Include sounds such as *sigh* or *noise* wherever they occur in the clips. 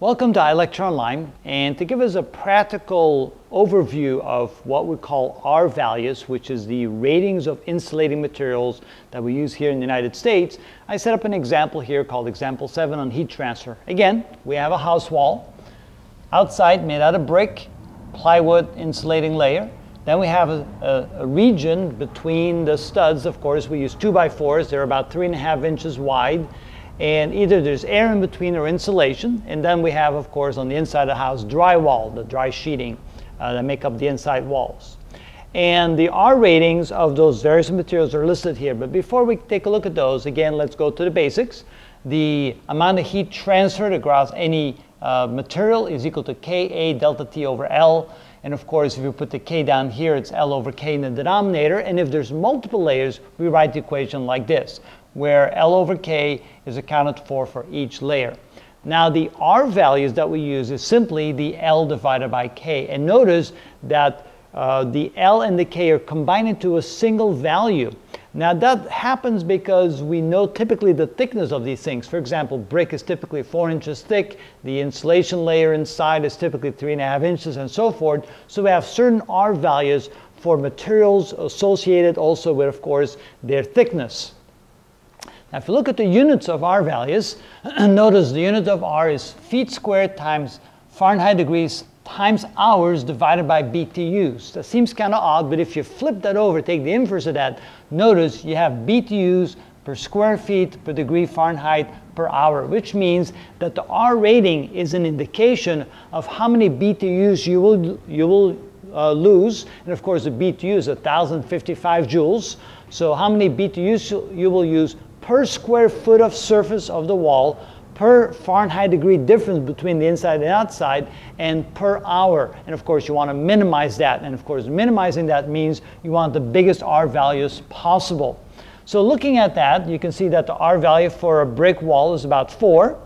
Welcome to iLectureOnline and to give us a practical overview of what we call R values, which is the ratings of insulating materials that we use here in the United States, I set up an example here called example 7 on heat transfer. Again, we have a house wall outside made out of brick, plywood insulating layer. Then we have a, a, a, region between the studs. Of course, we use 2 by 4s They're about 3.5 inches wide. And either there's air in between or insulation. And then we have, of course, on the inside of the house, drywall, the dry sheeting uh, that make up the inside walls. And the R ratings of those various materials are listed here. But before we take a look at those, again, let's go to the basics. The amount of heat transferred across any uh, material is equal to Ka delta T over L. And of course, if you put the K down here, it's L over K in the denominator. And if there's multiple layers, we write the equation like this, where L over K is accounted for for each layer. Now the R values that we use is simply the L divided by K. And notice that uh, the L and the K are combined into a single value. Now that happens because we know typically the thickness of these things. For example, brick is typically four inches thick, the insulation layer inside is typically three and a half inches and so forth. So we have certain R values for materials associated also with, of course, their thickness. Now if you look at the units of R values, *clears throat* notice the unit of R is feet squared times Fahrenheit degrees times hours divided by BTUs. That seems kind of odd, but if you flip that over, take the inverse of that, notice you have BTUs per square feet per degree Fahrenheit per hour, which means that the R rating is an indication of how many BTUs you will, you will uh, lose. And of course, the BTU is 1,055 joules. So how many BTUs you will use per square foot of surface of the wall per Fahrenheit degree difference between the inside and outside and per hour. And of course, you want to minimize that. And of course, minimizing that means you want the biggest R values possible. So looking at that, you can see that the R value for a brick wall is about 4.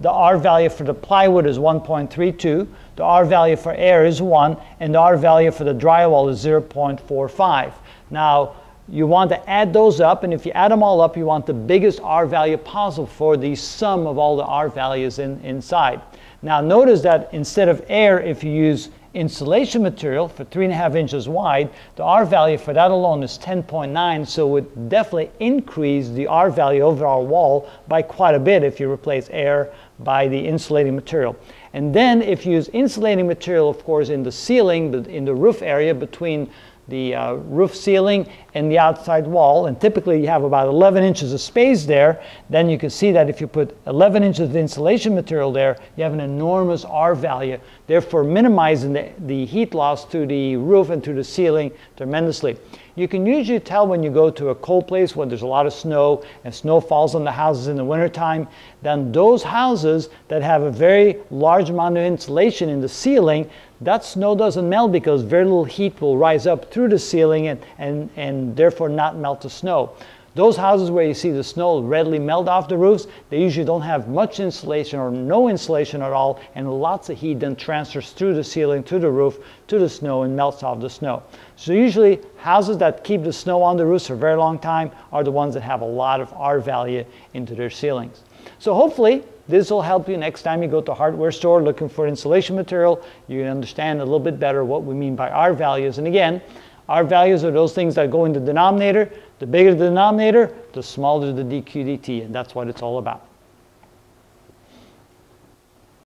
The R value for the plywood is 1.32. The R value for air is 1. And the R value for the drywall is 0.45. Now, you want to add those up, and if you add them all up, you want the biggest R value possible for the sum of all the R values in, inside. Now notice that instead of air, if you use insulation material for three and a half inches wide, the R value for that alone is 10.9, so it would definitely increase the R value over our wall by quite a bit if you replace air by the insulating material. And then if you use insulating material, of course, in the ceiling, but in the roof area between the uh, roof ceiling and the outside wall, and typically you have about 11 inches of space there, then you can see that if you put 11 inches of insulation material there, you have an enormous R value, therefore minimizing the, the heat loss to the roof and to the ceiling tremendously. You can usually tell when you go to a cold place when there's a lot of snow and snow falls on the houses in the wintertime, then those houses that have a very large amount of insulation in the ceiling, that snow doesn't melt because very little heat will rise up through the ceiling and, and, and therefore not melt the snow. Those houses where you see the snow readily melt off the roofs, they usually don't have much insulation or no insulation at all, and lots of heat then transfers through the ceiling, to the roof, to the snow, and melts off the snow. So usually houses that keep the snow on the roofs for a very long time are the ones that have a lot of R value into their ceilings. So hopefully this will help you next time you go to a hardware store looking for insulation material. You understand a little bit better what we mean by R values. And again, R values are those things that go in the denominator. The bigger the denominator, the smaller the dq dt, and that's what it's all about.